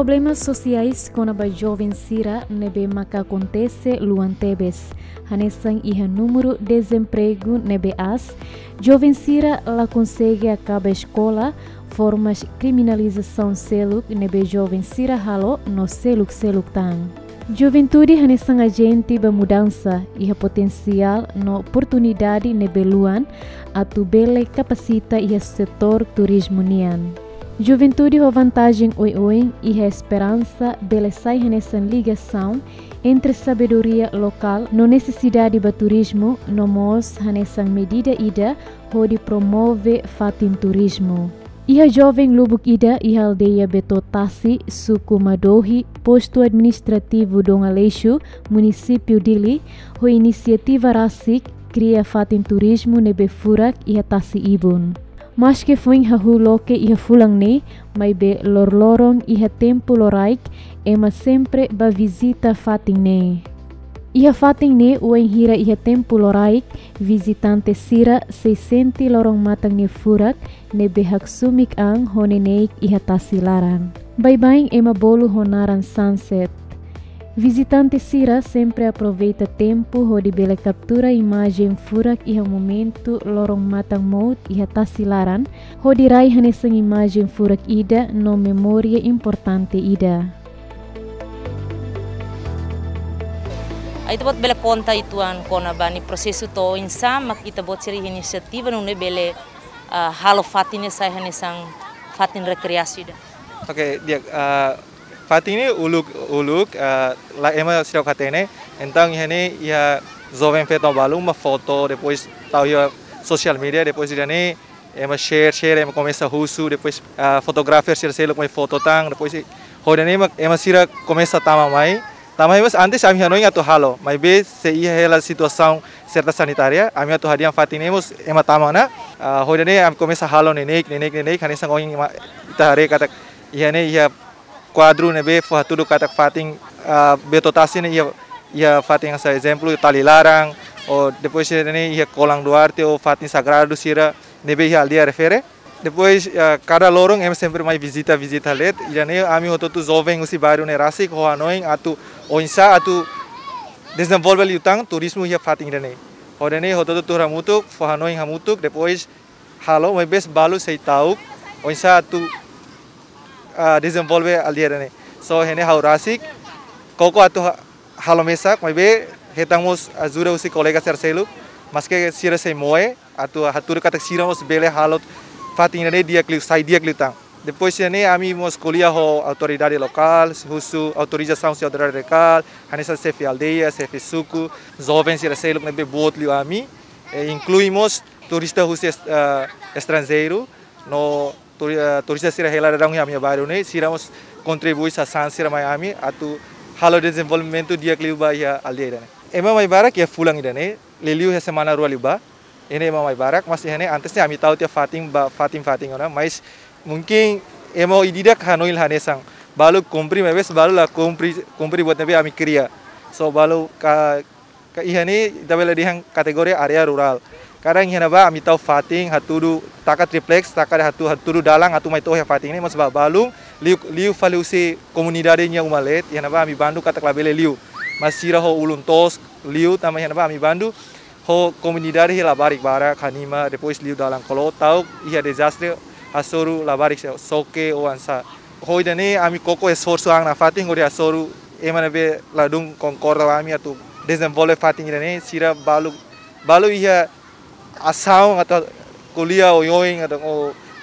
Problemas sociais com a jovem Sira nebe maka acontece luan tebes. Hanesang iha número desemprego nebe as. Jovem Sira la consegue acaba escola, formas criminalização seluk nebe jovem Sira halo no seluk seluk tang. Juventude hanesang agente ba mudança iha potencial no oportunidade nebe luan atu bele capacita iha setor turismo nian. Juventude ho vantagem oi oi e esperança dele sai nessa ligação entre sabedoria local, no necessidade de turismo, no mos nessa medida ida pode promove fatin turismo. Iha jovem Lubuk Ida e aldeia Betotasi, suku Madohi, posto administrativo Dom Aleixo, município Dili, ho iniciativa Rasik, cria fatin turismo nebe Furak e Tasi Ibun. Mas que foi hahuloke iha fulang ne, mai be lor-lorong iha tempo loraik, ema sempre ba visita fating ne. Iha fating ne uen hira iha tempo loraik, visitante sira se senti lorong matang ne furak, ne behak sumik ang hone neik iha tasilaran. Bye-bye ema bolu honaran sunset, Visitante Sira sempre aproveita tempo de bela captura imagem furak iha momento lorong matang maut iha tasilaran de rai hanesang imagem furak ida no memória importante ida. Aí tu bela conta ituan kona bani prosesu to insa mak kita bot siri inisiativa nune bele uh, halo fatine sai hanesang fatin rekreasi da. Oke, okay, dia uh, Fatih ini uluk uluk uh, lá ema sirau katene então ini ia jovem feito balu uma foto depois tal ia social media depois dia ni ema share share ema começa russo depois uh, fotografer share share com foto tang depois hoje ni ema sira começa tama mai. Tama mas antes kami hanoi atu halo mas be se ia ela situação certa sanitária ami atu hadian fatinemos ema tama na. Uh, hoje ni am começa halo nenek nenek nenek kanisa ngoi ita hari kata ia ni ia quadro né be foi tudo kata fating uh, betotasi né ia ia fating essa exemplo tali larang ou depois né ia colang duarte ou fating sagrado sira né be ia dia refere. Depois uh, cada lorong em sempre mais visita visita let e né ami o tu jovem usi baru né rasi ko anoing atu oinsa atu desenvolve utang turismo ia fating né Ora ne hoto tu ramutuk, fahanoing hamutuk, depois halo, mas bes balu sei tahu, oinsa atu uh, desenvolve aldeia né so hene haurasik koko atu halomesak mas be hetamos ajuda os colegas terceiro mas que sira sei moe atu hatur kata siramos bele halot fatin ne dia kliu sai dia kliu tang depois ne ami mos kuliah ho autoridade local husu autorização se autoridade local hanesa chefe aldeia chefe suku jovens sira sei ne be bot liu ami incluímos turista uh, estrangeiro no turista sira hela dadang ya minha baru ne siramos contribui sa san sira Miami atu halo desenvolvimento dia kliuba ya aldeia ne ema mai barak ya fulang ida ne leliu ya semana rua liba ini ema mai barak. Mas ini antes ne ami tahu tia fating ba fatim fating ona mas mungkin ema ididak hanoil hanesang. Balu kumpri mebes balu lah kumpri kumpri buat nabi ami kriya so balu ka ka ihani tabela dihang kategori area rural Kadang hina ba ami tau fating haturu taka triplex taka hatu haturu dalang hatu mai ya fating ni. Mas ba balung liu liu falu se komunidade nya umalet hina ba ami bandu kata klabele liu. Masira ho ulun tos liu tama hina ba ami bandu. Ho komunidade hila barik bara kanima depois liu dalang. Kolo tau ia desastre asoru la barik soke o ansa hoi dane ami koko esforço ang na fating ori asoru emane be ladung concorda ami atu desenvolve fating ne sira balu balu ia asaw atau kuliah o yoing atau o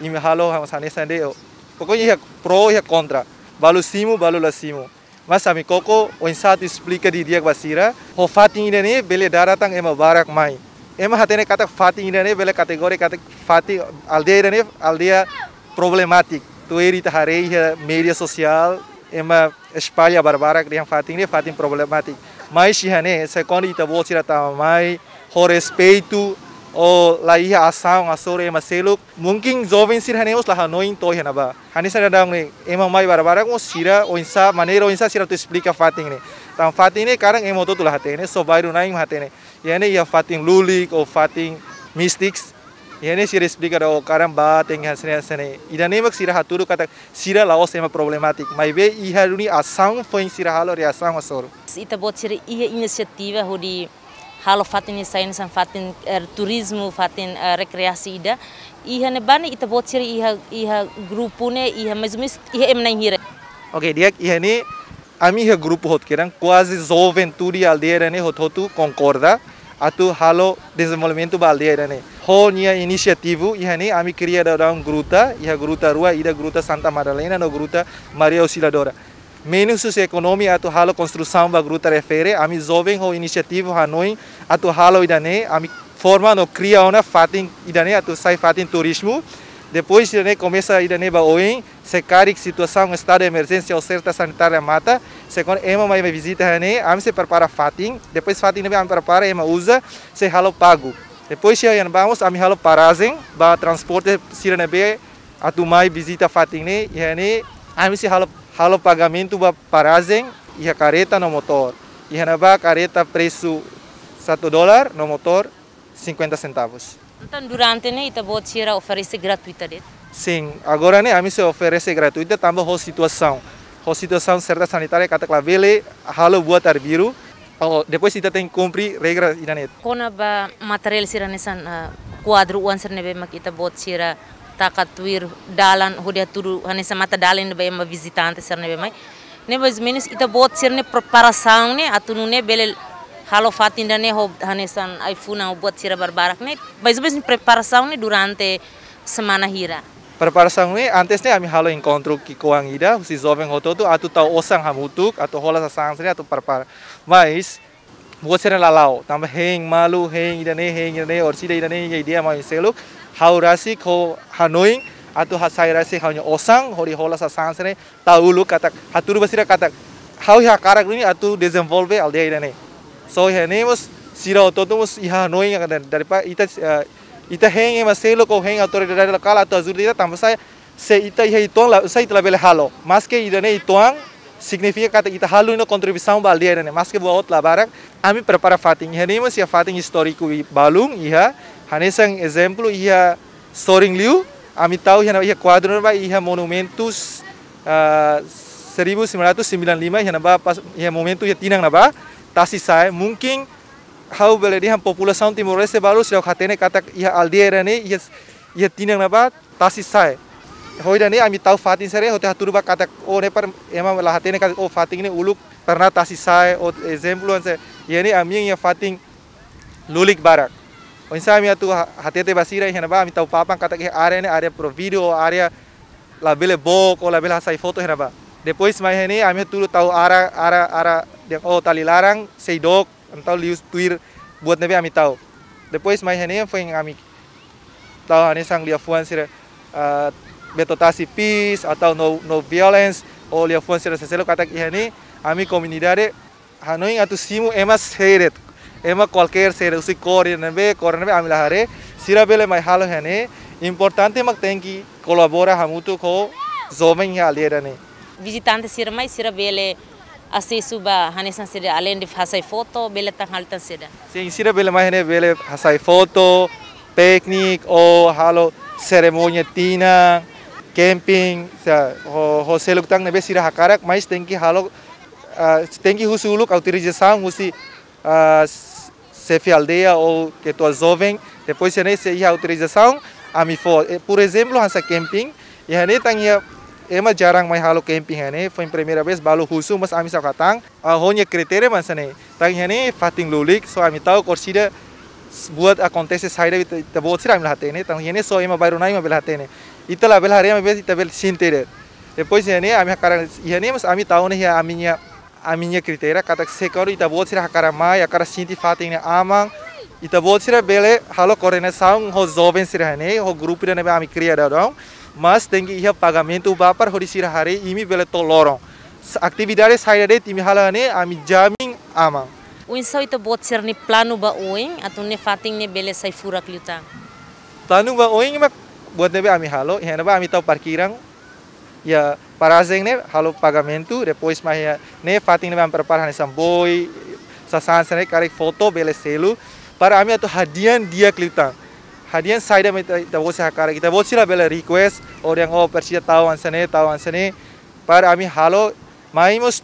imi halo hang sane o. Pokoknya ya pro ya kontra. Balu simu balu la simu. Mas ami koko o insat explica di dia basira. Ho fating ine bele daratang ema barak mai. Ema hatene kata fating ine bele kategori kata fati aldea ine aldea problematik. Tu eri tahare ya media sosial ema espalha barbarak yang fating ine fating problematik. Mas hane segundo ita bolsira mai ho respeito o lahi asaw nga sore ema seluk mungkin jovem sir haneos lah noin to hena ba hani sa dadang ni ema mai bara-bara mo sira o insa maneiro insa sira tu explica fating ni tam fating ni karang emo to tu lah hatene so bairu naing hatene yani ya fating lulik o fating mystics Ini sira explica o caramba tem hasne hasne. Ida nem mak sira haturu kata sira laos ema problematic. Mas be iha runi ação foi sira halo reação asoro. Ita bot sira iha inisiativa hodi halo fatin sain san fatin er, turismo fatin er, rekreasi ida. Iha ne bani ita bot sira iha iha grupo ne iha mesmo iha emna hira. Ok, dia iha ni ami iha grupo hot kerang quase juventude aldeia ne hot hotu concorda atu halo desenvolvimento ba aldeia ne. Ho nia inisiativo ihani ami cria dalam gruta, iha gruta rua, ida gruta Santa Madalena no gruta Maria Auxiliadora. Menos ekonomi atau halo construção ba gruta refere, ami jovem ho inisiativo Hanoi atau halo idane, ami forma no cria ona fatin idane atau sai fatin turismo. Depois idane começa idane ba oin, se carik situação estado de emergência ou certa sanitária mata, se quando ema mai visita hane, ami se prepara fatin, depois fatin ne ami prepara ema usa, se halo pago. Depois que yang vamos a halo paragem, ba transporte sirene be atu mai visita fatine, e ini ami si halo halo pagamento ba paragem e a careta no motor. E na ba careta preço 1 dólar no motor 50 centavos. Então durante né ita bot sira oferece gratuita det. Sim, agora né ami se oferece gratuita também ho situação. Ho situação certa sanitária kata clavele halo buat arbiru Oh, depois kita tem cumprir regra inanet. Kona ba material sira nesan uh, quadro uan sir nebe makita bot sira takatwir dalan hudia turu hanesa mata dalan nebe ma visitante sir nebe mai. Ne mais menos ita bot sir ne preparação ne atunu ne bele halo fatinda ne ho hanesan iPhone o bot sira barbarak ne. Mais menos preparação ne durante semana hira. Preparação ne antes ne ami halo encontro ki koang ida si jovem hototo atu tau osang hamutuk atau hola sa sang atau prepara. Mas você não lalau, também heng malu heng ida ne heng ida ne or sida ida ne idea mai haurasi ko Hanoi atau hasai rasi hanya osang hori hola sa ne taulu kata haturu basira kata hau ya karak ini atau desenvolve aldeia ida ne. So ya ne mus sira hototo mus iha Hanoi daripada ita ita heng ema selo ko heng autoridade local atau azul ida tambah saya se ita iha ituang la sai telah bele halo. Mas ke ida ne ituang significa kata kita halu no contribuição baldeira né mas que boa outra barak ami prepara fating hanimo sia fating histórico i balung iha hanesang exemplo iha storing liu ami tahu iha iha quadro ba iha monumentos uh, 1995 iha naba pas iha momento iha tinang naba tasi sai mungkin hau bele dia população timor leste baru sudah katene kata iha aldeira ne iha iha tinang naba tasi sai hoida ni ami tahu fatin sere hote haturu ba kata o ne par ema la hatene kata o fatin ni uluk pernah tasi sai o exemplo anse yani ami yang fatin lulik barak o insa ami atu hatete basira hena ba tahu papang kata ke area ne area pro video area la bele bok o la bele foto hena ba. Depois mai hene ami tu tahu ara ara ara oh tali larang seidok entau lius tuir buat nebe ami tahu depois mai hene foi ami tahu ane sang lia fuan sira uh, betotasi peace atau no no violence ou lia fonse da selo kata ihani ami comunidade hanoi atu simu ema seret एमा कलकेर से उसी कर ने कर हारे सिरा बेले माइ हाल हेने इम्पोर्टेंट मग तेंगी कोला बोरा हम तो खो जोमें आलिए विजिटांत सिर माइ सिर बेले असे सुबा हने सिर आलें हसाई फ़ोटो बेले तक हाल तिर से सिर बेले माइ हेने बेले हसाई फ़ोटो पिकनिक ओ हालो सेरेमोनी तीना कैंपिंग होसेल तंग ने सिर हकारक माइ तेंगी हालो तेंगी हुसुलुक आउटरीजे सांग हुसी chefe aldeia ou que tua jovem depois se nem se ia autorização a mi for por exemplo hansa camping e hane tang ia ema jarang mai halo camping hane foi primeira vez balu husu mas ami sakatang uh, honya kriteria mas ne tang hane fating lulik so ami tahu korsida buat acontece saída te buat sira ami hatene tang hane so ema baru nai ma belhatene ita lah bela hari yang bela ita bela sintere depois ini ami hakara ini mas ami tahu nih ya aminya aminya kriteria kata sekor ita buat sih hakara mai hakara sinti fating ini amang ita sih bela halo korene saung ho jovem sih ne ho grupo ini ami cria dong mas tinggi ia pagamento bapar ho di sih hari ini bela tolorong atividades saya deh timi halo ne ami jamin amang O insau ita sih ni plano ba oing atau ne fating ne bela sai furak liutang plano ba oing mak buat nebe ami halo e nebe ami tahu parkiran ya parazeng ne halo pagamento depois mas ya. Ne fating nebe am prepara ne samboi sasan sene karek foto bele selu. Para ami atau hadian dia klitang hadian saída kita você hakara kita você lá bela request orang oh persia tahu ansane tahu ansane para ami halo maimos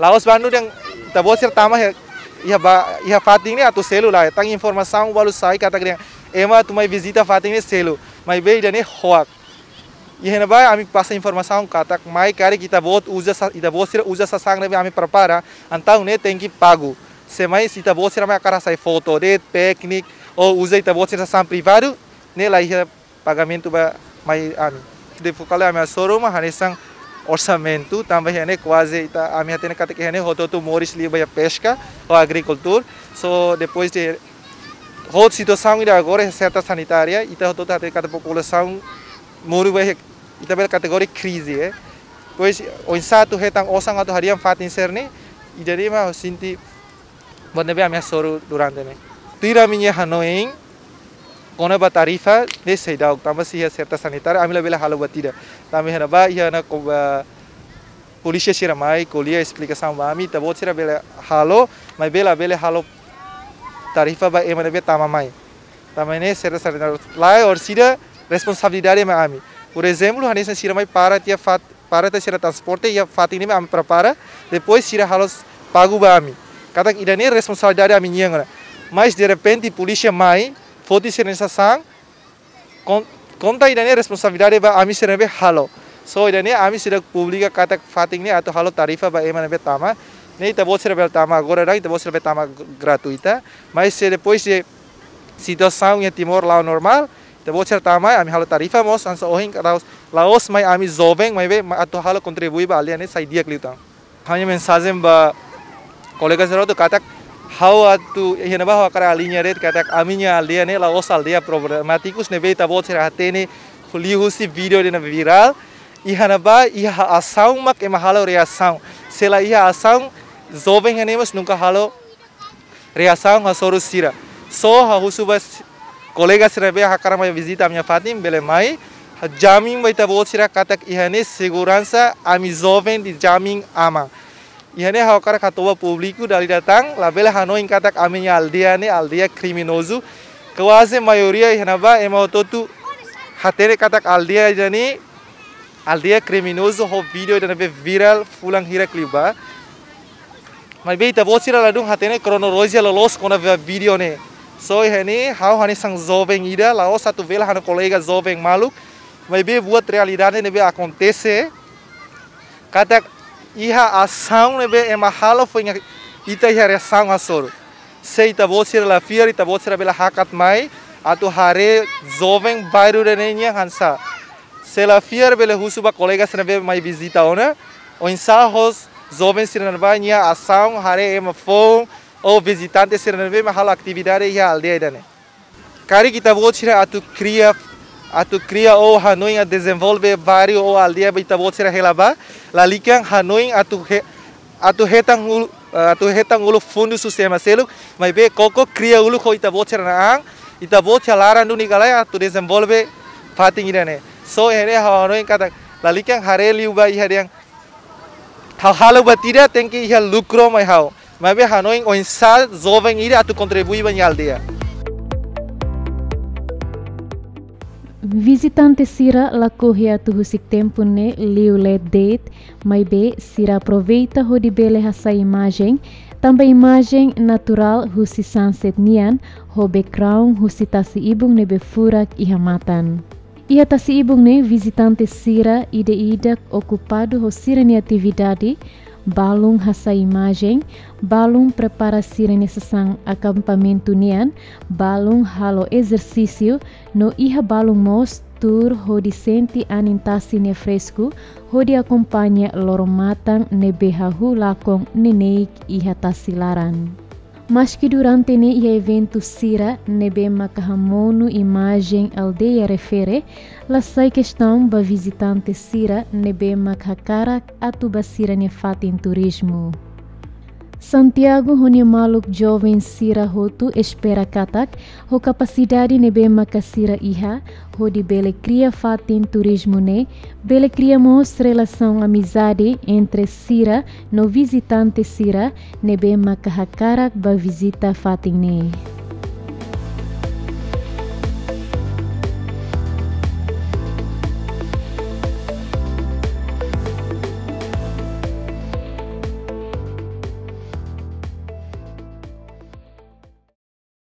Laos Bandung yang kita você tama ya. Ia ba ia fating ni atau selo lá tang informação balu sai kata kira ema tu mai visita fating ni selo mai be dane hoak Ia vai ami passa informação kata mai kare kita bot usa kita você usa sa sang ami prepara antau ne tem que pago se mai kita você mai cara sai foto de picnic ou usa kita você sa privado ne lá ia pagamento ba mai ami. De focale ami soruma hanesang orçamento também é quase ita ami hatene kata que é hoto tu moris liba ya pesca ou agricultura so depois de outra situação agora é certa sanitária ita hoto tá kata população moro vai ita bel kategori crise eh? Pois o insato hetang osang atau harian fatin serne jadi mah sinti buat nabi amia soru durante ne. Tira minha hanoing kona ba tarifa de seidau tamba sia certa sanitária amila bela halo batida tami hana ba ia na ko polícia sira mai colia explicação ba ami tabo sira bela halo mai bela bela halo tarifa ba emana be tama mai. Tamane certa sanitária lá or sira responsabilidade é ami. Por exemplo, Hanessa Sira mai para tia fat para tia Sira transporte ia fat ini ami prepara, depois Sira halos pago ba ami. Kata ida nem responsabilidade ami nyanga. Mas de repente polícia mai foti Sira nessa sang conta ida nem responsabilidade ba ami Sira be halo. So ida nem ami Sira publica kata ini atau halo tarifa ba emana be tama. Nem tá bom ser tama agora, não tá bom ser tama gratuita, mas se depois de situação em Timor lá normal, te bocor tamai ami halo tarifa mos ansa ohin laos laos mai ami zoveng mai be atau halo kontribui ba aliane sai dia kliuta hanya mensagem ba kolega zero tu katak how atu hina ba hakara alinya red katak aminya aliane laos aldia problematikus ne be ta bocor hatene lihusi video de na viral. Ihana ba iha asaung mak ema halo reação sela iha asaung zoveng hanemos nunca halo reação hasoru sira. So ha husubas colega sira be hakara mai visita minha fatim bele mai. Jamin vai tabo sira katak ihane segurança ami jovem di jamin ama. Ihane hakara katoba público dali datang la bele hanoi katak aminha aldeia ne aldeia criminoso quase maioria ihanaba emototu hatere katak aldeia jani aldeia criminoso ho video dana be viral fulang hira kliba mas be tabo sira ladung hatene cronologia lolos kona video ne So ini how hani sang jovem ida lá o satu vela hana colega jovem maluco, mas be buat realidade nebe acontece. Kata iha ação nebe ema halo foi ita iha reação asoro. Sei ta bosir la fiar ita bosir bela hakat mai atu hare jovem bairro renenya hansa. Se la fiar bela husuba colega nebe mai visita ona. O insahos jovem sirnarbanha ação hare ema phone ou visitante ser nebe mahal atividade ya aldeia né. Cari kita botira atu cria atu cria ou Hanoi a desenvolve vários ou aldeia kita botira relaba lalikan Hanoi atu he, atu hetang ulu atu hetang ulu fundo sistema selo mas be koko cria ulu ko ita botira na ang ita botira lara nu nigalai atu desenvolve fating ida né. So ene Hanoi kata lalikan hareli uba iha yang hal-hal batida que ia lucro mai hau mas Hanoi o insa jovem ir atu contribui em aldeia. Visitante sira la corre atu husik tempo ne liu le date, mas be sira aproveita ho di bele essa imagem, também imagem natural husi sunset nian, ho background husi tasi ibung ne befurak ihamatan. Ia tasi ibung ne visitante sira ide idak ocupado ho sira ni atividade, balung hasa imagem, balung prepara sira necessang acampamento nian, halo exercício, no iha balung mos tur hodi senti anintasi ne fresco, hodi acompanha loromatang ne behahu lakong neneik iha tasilaran. Mas que durante ne evento sira nebe makahamono imagem aldeia refere, la sai questão ba visitante sira nebe makakara atu sira ne fatin turismo. Santiago honi maluk jovem sira hotu espera katak ho capacidade nebe makasira iha ho di bele cria fatin turismo ne bele cria mostra relação amizade entre sira no visitante sira nebe makahakarak ba visita fatin ne.